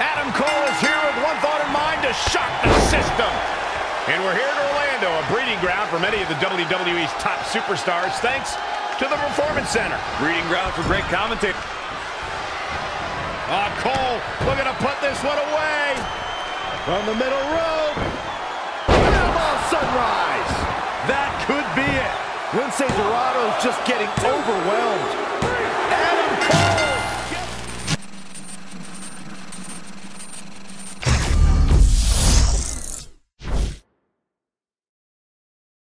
Adam Cole is here with one thought in mind, to shock the system. And we're here in Orlando, a breeding ground for many of the WWE's top superstars, thanks to the Performance Center. Breeding ground for great commentators. Ah, Cole looking to put this one away. From the middle rope. Panama Sunrise. That could be it. Lince Dorado's just getting overwhelmed.